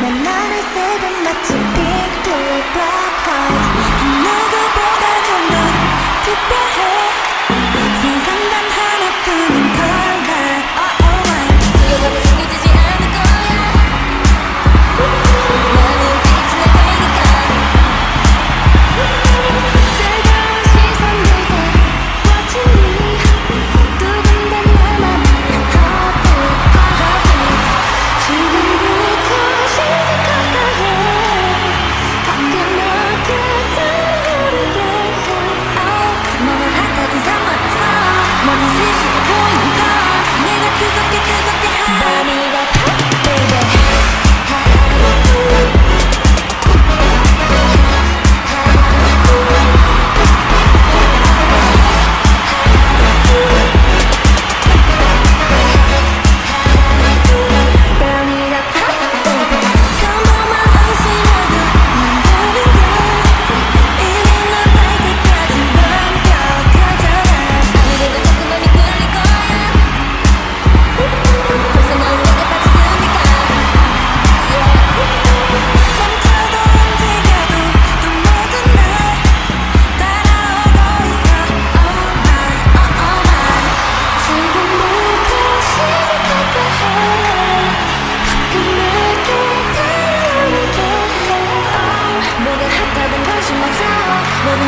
난 나를 세금 마치 빅돌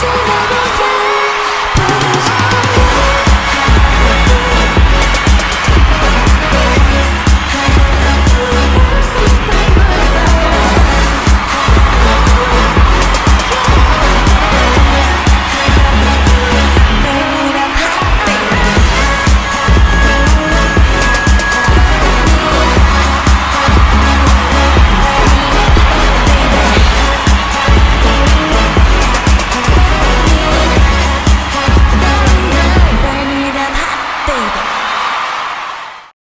to another